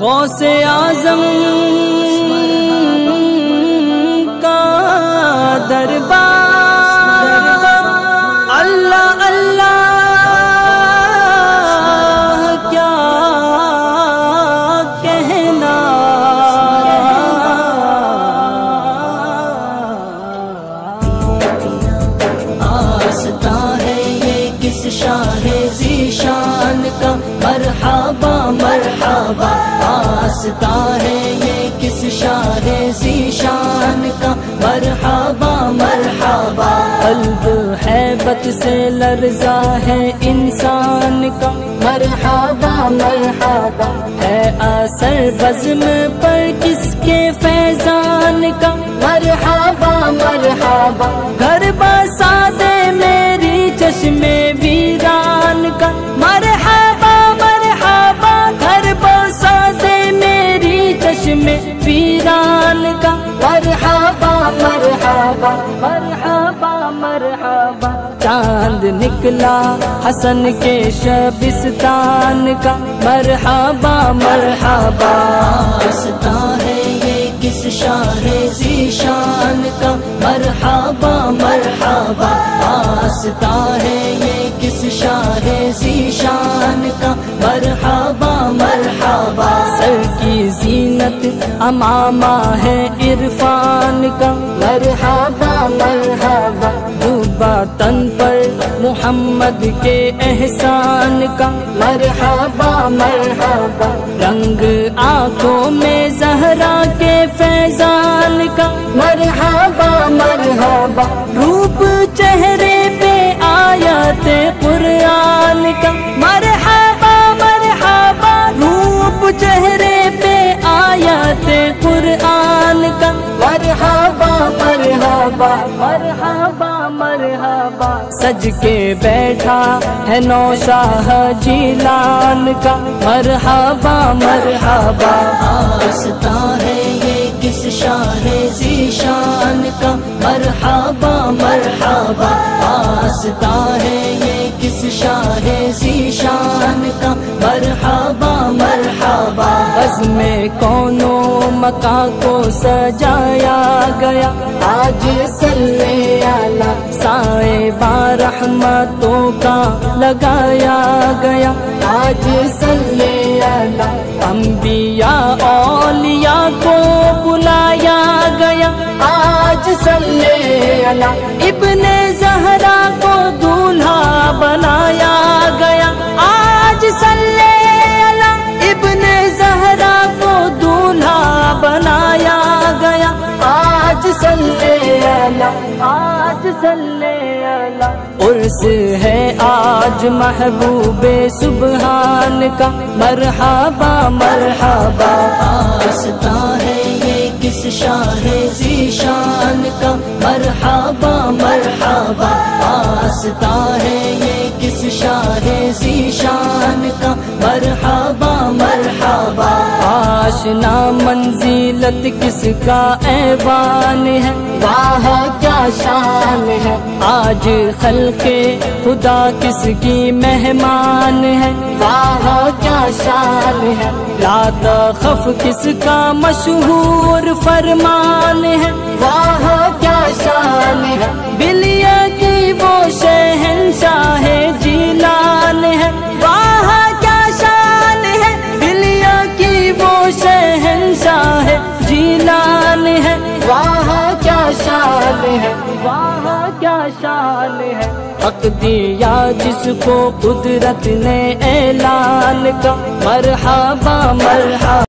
गौसे आज़म का दरबार। अल्लाह अल्लाह, क्या कहना? आसता है ये किस शाहे जीशान का? मरहबा मरहबा। आसता है ये किस शाहे जीशान का? मरहबा मरहबा। कल्ब हैबत से लर्जा है इंसान का। मरहबा मरहबा। है असर बज्म पर किसके फैजान का? मरहबा मरहबा। घर बसा चाँद निकला हसन के शबिस्तान का मरहबा मरहबा। आसता है ये किस शाहे जीशान का? मरहबा मरहबा। आसता है ये किस शाहे जीशान का? मरहबा मरहबा। सर की जीनत अमामा है इरफान का। मरहबा मरहबा। डूबा तन पर मोहम्मद के एहसान का मरहबा मरहबा। रंग आँखों में जहरा के फैजान का मरहबा मरहबा। रूप चेहरे पे आयत कुरान का मरहबा मरहबा। रूप चेहरे पे आयत कुरान का मरहबा मरहबा। मरहबा। मरहबा। सज के बैठा है नौशाह जीलान का। मरहबा मरहबा। आसता है ये किस शाहे जीशान का? मरहबा मरहबा। आसता है ये किस शाहे जीशान का? मरहबा मरहबा। बस में कोनो मका को सजाया गया। आज सल्ले आला साए बारहमतों का लगाया गया। आज सल्ले आला अम्बिया औलिया को बुलाया गया। आज सल्ले आला इब्ने जहरा को दूल्हा बनाया आज सल्ले अला उर्स है आज महबूबे सुबहान का। मरहबा मरहबा। आसता है ये किस शाहे जीशान का? मरहबा मरहबा। आसता है ये किस शाहे जीशान का? मरहबा मरहबा आशना मंजिलत किसका ऐवान है? वाह क्या शान है? आज खलके खुदा किसकी मेहमान है? वाह क्या शान है? लात खफ किसका मशहूर फरमान है? वाह क्या शान है? बिलिया जीलान है। वाह क्या शान है। वाह क्या शान है। हक दिया जिसको कुदरत ने ऐलान का। मरहबा मरहबा।